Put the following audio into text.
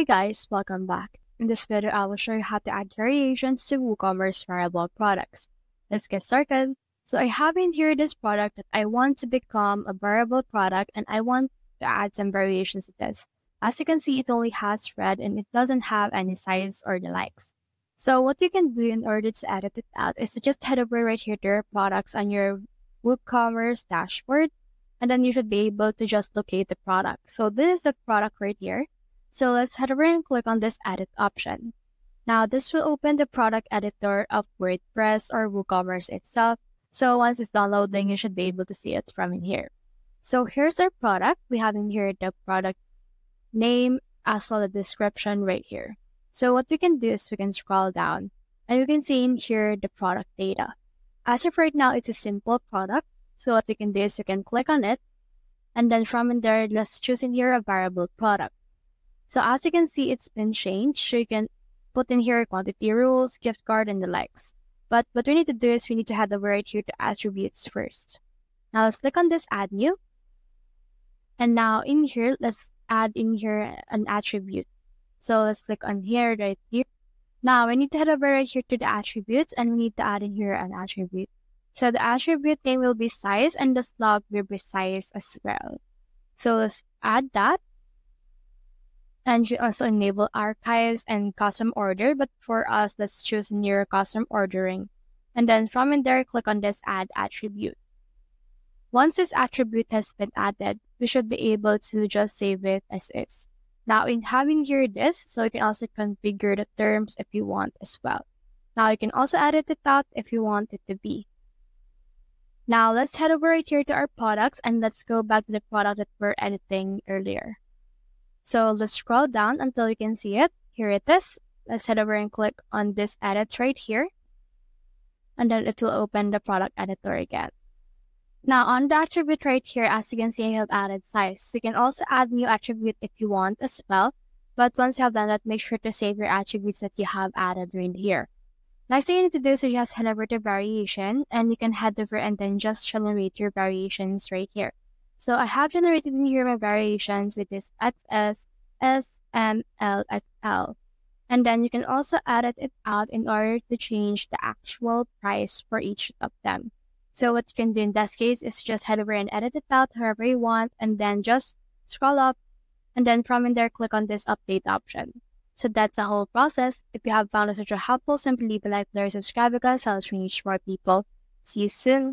Hey guys, welcome back. In this video, I will show you how to add variations to WooCommerce variable products. Let's get started. So I have in here this product that I want to become a variable product and I want to add some variations to this. As you can see, it only has red and it doesn't have any size or the likes. So what you can do in order to edit it out is to just head over right here to your products on your WooCommerce dashboard and then you should be able to just locate the product. So this is the product right here. So let's head over and click on this edit option. Now this will open the product editor of WordPress or WooCommerce itself. So once it's downloading, you should be able to see it from in here. So here's our product. We have in here the product name as well the description right here. So what we can do is we can scroll down and we can see in here the product data. As of right now, it's a simple product. So what we can do is we can click on it. And then from in there, let's choose in here a variable product. So as you can see, it's been changed. So you can put in here quantity rules, gift card, and the likes. But what we need to do is we need to head over right here to attributes first. Now let's click on this add new. And now in here, let's add in here an attribute. So let's click on here, right here. Now we need to head over right here to the attributes and we need to add in here an attribute. So the attribute name will be size and the slug will be size as well. So let's add that. And you also enable archives and custom order, but for us, let's choose near custom ordering. And then from in there, click on this add attribute. Once this attribute has been added, we should be able to just save it as is. Now in having here this, so you can also configure the terms if you want as well. Now you can also edit it out if you want it to be. Now let's head over right here to our products and let's go back to the product that we're editing earlier. So let's scroll down until you can see it. Here it is. Let's head over and click on this edit right here. And then it will open the product editor again. Now on the attribute right here, as you can see, I have added size. So you can also add new attribute if you want as well. But once you have done that, make sure to save your attributes that you have added right here. Next thing you need to do is just head over to variation and you can head over and then just generate your variations right here. So I have generated my variations with this XS, S, M, L, XL. And then you can also edit it out in order to change the actual price for each of them. So what you can do in this case is just head over and edit it out however you want and then just scroll up and then from in there click on this update option. So that's the whole process. If you have found this video helpful, simply leave a like, share, subscribe because I'll reach more people. See you soon.